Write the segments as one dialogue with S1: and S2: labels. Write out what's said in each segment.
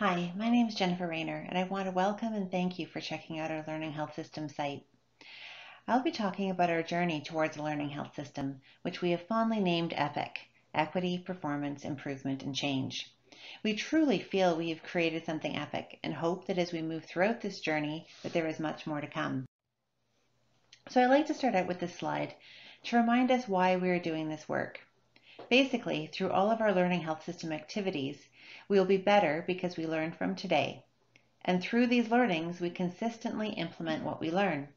S1: Hi, my name is Jennifer Rayner, and I want to welcome and thank you for checking out our Learning Health System site. I'll be talking about our journey towards a learning health system, which we have fondly named EPIC, Equity, Performance, Improvement, and Change. We truly feel we have created something epic and hope that as we move throughout this journey that there is much more to come. So I'd like to start out with this slide to remind us why we are doing this work. Basically, through all of our learning health system activities, we will be better because we learn from today. And through these learnings, we consistently implement what we learn.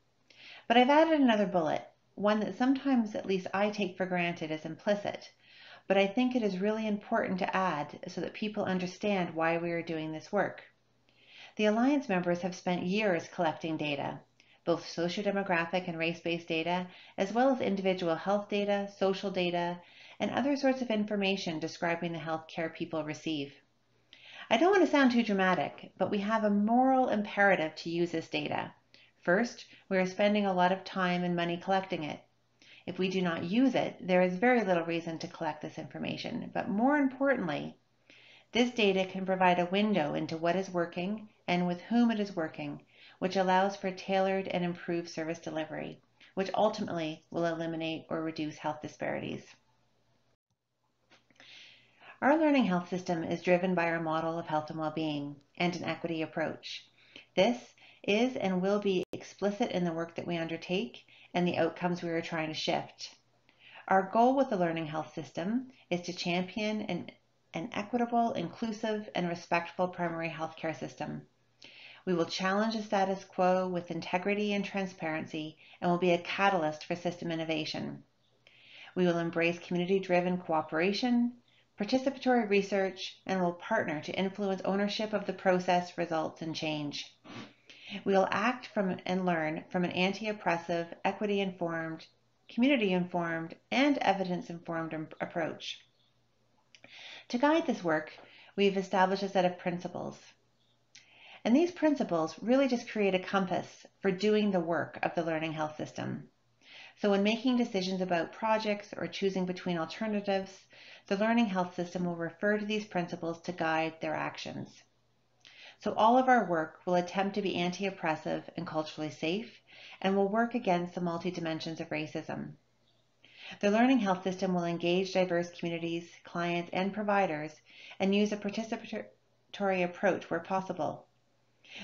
S1: But I've added another bullet, one that sometimes at least I take for granted as implicit, but I think it is really important to add so that people understand why we are doing this work. The Alliance members have spent years collecting data, both sociodemographic and race-based data, as well as individual health data, social data, and other sorts of information describing the health care people receive. I don't want to sound too dramatic, but we have a moral imperative to use this data. First, we are spending a lot of time and money collecting it. If we do not use it, there is very little reason to collect this information. But more importantly, this data can provide a window into what is working and with whom it is working, which allows for tailored and improved service delivery, which ultimately will eliminate or reduce health disparities. Our learning health system is driven by our model of health and well-being and an equity approach. This is and will be explicit in the work that we undertake and the outcomes we are trying to shift. Our goal with the learning health system is to champion an, an equitable, inclusive, and respectful primary health care system. We will challenge the status quo with integrity and transparency and will be a catalyst for system innovation. We will embrace community-driven cooperation, participatory research, and will partner to influence ownership of the process, results, and change. We will act from and learn from an anti-oppressive, equity-informed, community-informed, and evidence-informed approach. To guide this work, we've established a set of principles. And these principles really just create a compass for doing the work of the learning health system. So when making decisions about projects or choosing between alternatives, the learning health system will refer to these principles to guide their actions. So all of our work will attempt to be anti-oppressive and culturally safe and will work against the multi-dimensions of racism. The learning health system will engage diverse communities, clients, and providers and use a participatory approach where possible.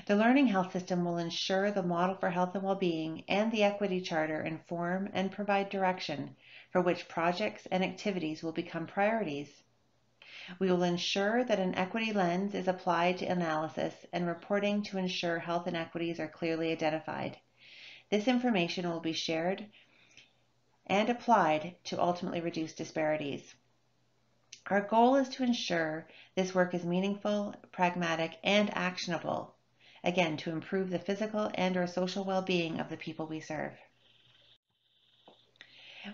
S1: The learning health system will ensure the model for health and well-being and the equity charter inform and provide direction for which projects and activities will become priorities. We will ensure that an equity lens is applied to analysis and reporting to ensure health inequities are clearly identified. This information will be shared and applied to ultimately reduce disparities. Our goal is to ensure this work is meaningful, pragmatic, and actionable, again, to improve the physical and or social well-being of the people we serve.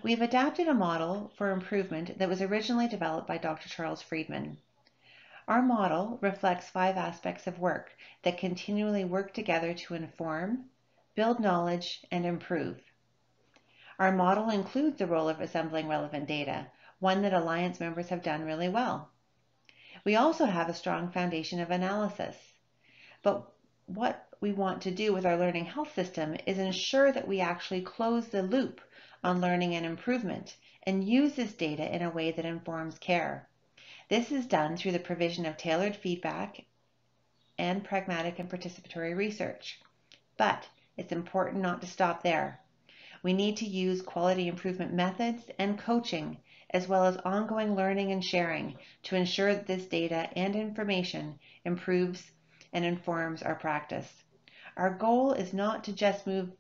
S1: We have adapted a model for improvement that was originally developed by Dr. Charles Friedman. Our model reflects five aspects of work that continually work together to inform, build knowledge, and improve. Our model includes the role of assembling relevant data, one that Alliance members have done really well. We also have a strong foundation of analysis. But what we want to do with our learning health system is ensure that we actually close the loop on learning and improvement and use this data in a way that informs care. This is done through the provision of tailored feedback and pragmatic and participatory research. But it's important not to stop there. We need to use quality improvement methods and coaching as well as ongoing learning and sharing to ensure that this data and information improves and informs our practice. Our goal is not to just move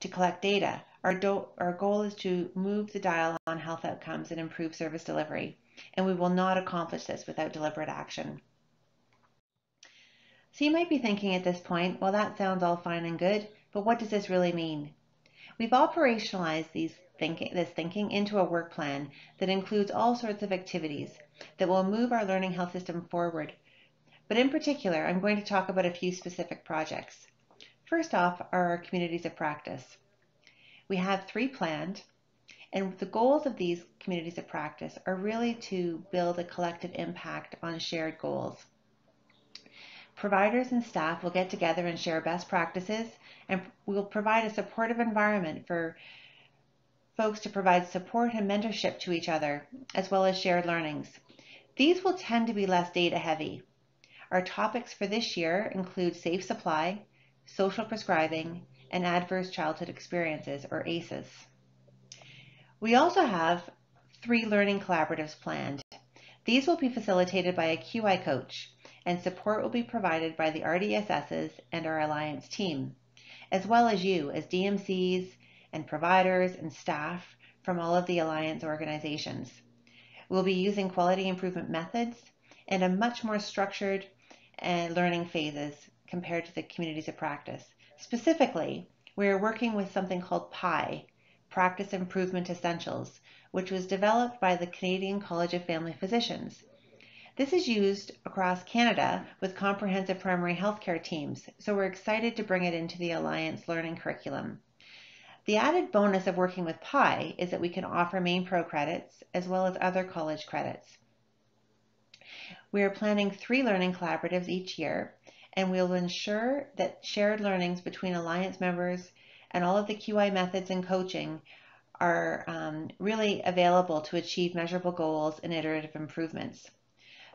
S1: to collect data, our, our goal is to move the dial on health outcomes and improve service delivery, and we will not accomplish this without deliberate action. So you might be thinking at this point, well, that sounds all fine and good, but what does this really mean? We've operationalized these thinking, this thinking into a work plan that includes all sorts of activities that will move our learning health system forward. But in particular, I'm going to talk about a few specific projects. First off are our communities of practice. We have three planned, and the goals of these communities of practice are really to build a collective impact on shared goals. providers and staff will get together and share best practices, and we'll provide a supportive environment for folks to provide support and mentorship to each other, as well as shared learnings. These will tend to be less data heavy. Our topics for this year include safe supply, social prescribing, and adverse childhood experiences, or ACEs. We also have three learning collaboratives planned. These will be facilitated by a QI coach, and support will be provided by the RDSSs and our Alliance team, as well as you as DMCs and providers and staff from all of the Alliance organizations. We'll be using quality improvement methods and a much more structured uh, learning phases compared to the communities of practice. Specifically, we are working with something called PI, Practice Improvement Essentials, which was developed by the Canadian College of Family Physicians. This is used across Canada with comprehensive primary healthcare teams, so we're excited to bring it into the Alliance learning curriculum. The added bonus of working with PI is that we can offer Mainpro credits as well as other college credits. We are planning three learning collaboratives each year and we will ensure that shared learnings between Alliance members and all of the QI methods and coaching are um, really available to achieve measurable goals and iterative improvements.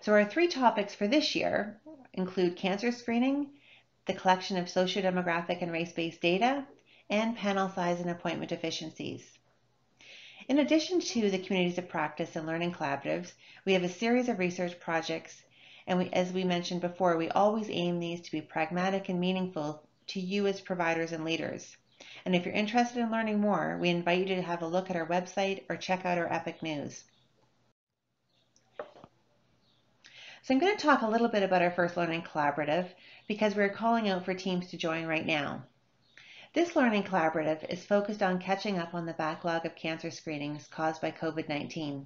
S1: So our three topics for this year include cancer screening, the collection of socio-demographic and race-based data, and panel size and appointment efficiencies. In addition to the communities of practice and learning collaboratives, we have a series of research projects and we, as we mentioned before, we always aim these to be pragmatic and meaningful to you as providers and leaders. And if you're interested in learning more, we invite you to have a look at our website or check out our Epic News. So I'm going to talk a little bit about our First Learning Collaborative because we're calling out for teams to join right now. This learning collaborative is focused on catching up on the backlog of cancer screenings caused by COVID-19.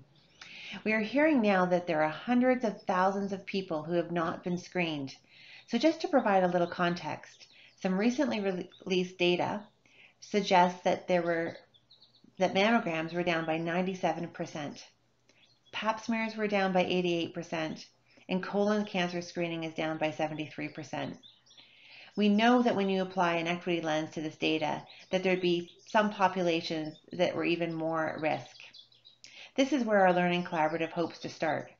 S1: We are hearing now that there are hundreds of thousands of people who have not been screened. So just to provide a little context, some recently released data suggests that there were that mammograms were down by 97%. Pap smears were down by 88%, and colon cancer screening is down by 73%. We know that when you apply an equity lens to this data, that there'd be some populations that were even more at risk. This is where our Learning Collaborative hopes to start.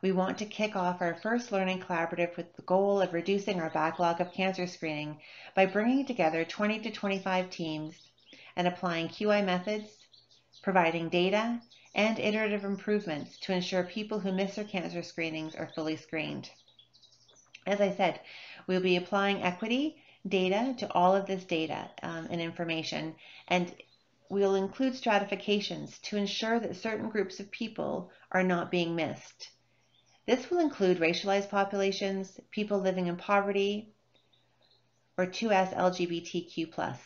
S1: We want to kick off our first Learning Collaborative with the goal of reducing our backlog of cancer screening by bringing together 20 to 25 teams and applying QI methods, providing data, and iterative improvements to ensure people who miss their cancer screenings are fully screened. As I said, we'll be applying equity data to all of this data um, and information, and we'll include stratifications to ensure that certain groups of people are not being missed. This will include racialized populations, people living in poverty, or 2S LGBTQ+.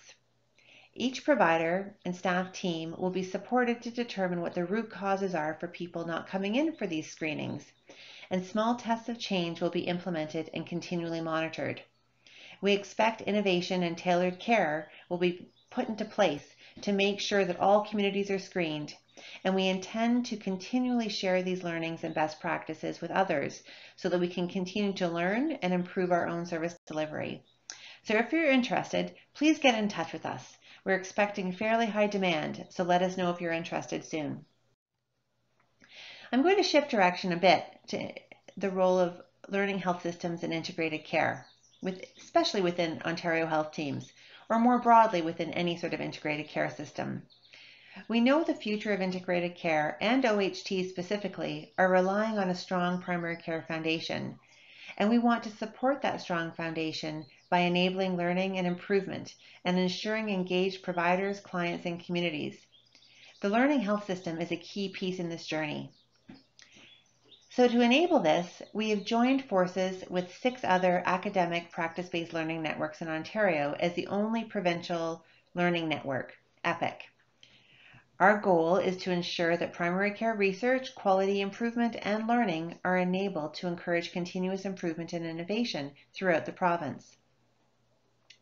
S1: Each provider and staff team will be supported to determine what the root causes are for people not coming in for these screenings, and small tests of change will be implemented and continually monitored. We expect innovation and tailored care will be put into place to make sure that all communities are screened, and we intend to continually share these learnings and best practices with others so that we can continue to learn and improve our own service delivery. So if you're interested, please get in touch with us. We're expecting fairly high demand, so let us know if you're interested soon. I'm going to shift direction a bit to the role of learning health systems and integrated care, with, especially within Ontario Health Teams or more broadly within any sort of integrated care system. We know the future of integrated care and OHT specifically are relying on a strong primary care foundation, and we want to support that strong foundation by enabling learning and improvement and ensuring engaged providers, clients, and communities. The learning health system is a key piece in this journey. So to enable this, we have joined forces with six other academic practice-based learning networks in Ontario as the only provincial learning network, EPIC. Our goal is to ensure that primary care research, quality improvement, and learning are enabled to encourage continuous improvement and innovation throughout the province.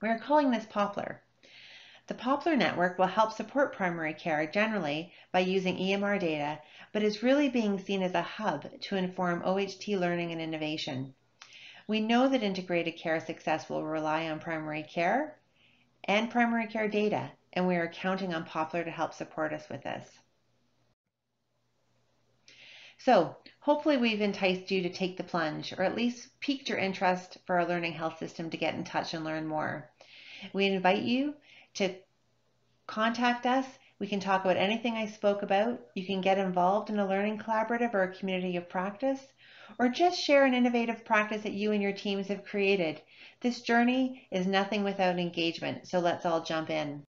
S1: We are calling this Poplar. The Poplar network will help support primary care generally by using EMR data but is really being seen as a hub to inform OHT learning and innovation. We know that integrated care success will rely on primary care and primary care data, and we are counting on Poplar to help support us with this. So, hopefully, we've enticed you to take the plunge or at least piqued your interest for our learning health system to get in touch and learn more. We invite you to contact us. We can talk about anything I spoke about. You can get involved in a learning collaborative or a community of practice, or just share an innovative practice that you and your teams have created. This journey is nothing without engagement, so let's all jump in.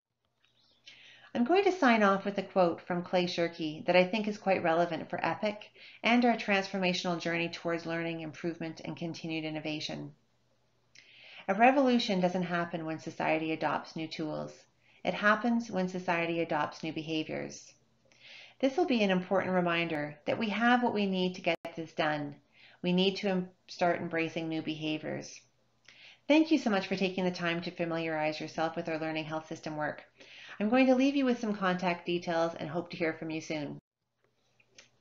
S1: I'm going to sign off with a quote from Clay Shirky that I think is quite relevant for EPIC and our transformational journey towards learning, improvement, and continued innovation. A revolution doesn't happen when society adopts new tools. It happens when society adopts new behaviors. This will be an important reminder that we have what we need to get this done. We need to start embracing new behaviors. Thank you so much for taking the time to familiarize yourself with our learning health system work. I'm going to leave you with some contact details and hope to hear from you soon.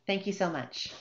S1: Thank you so much.